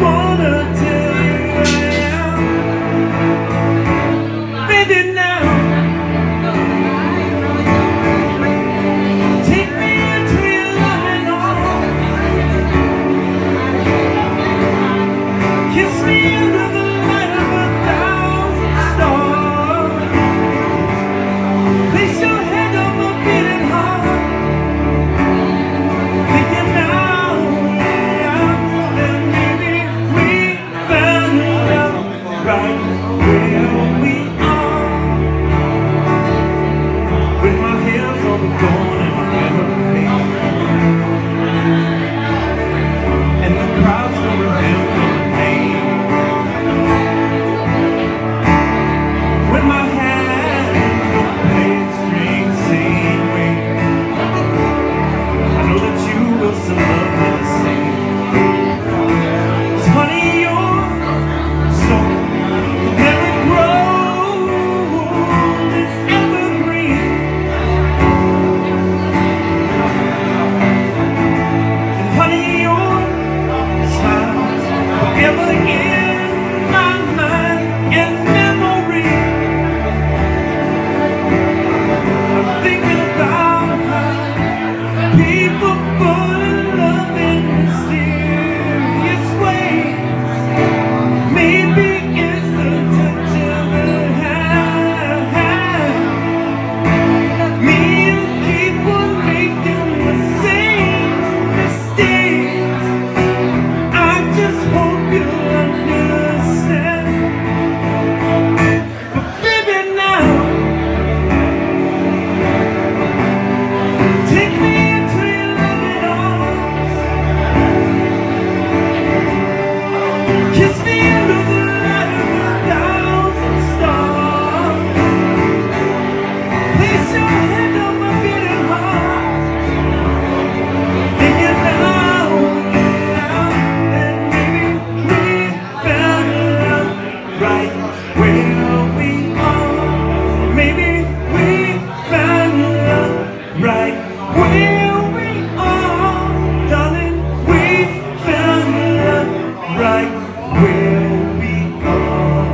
wanna do never give my mind. Will we all, maybe we found love right? Will we all, darling, we found love right? where we are.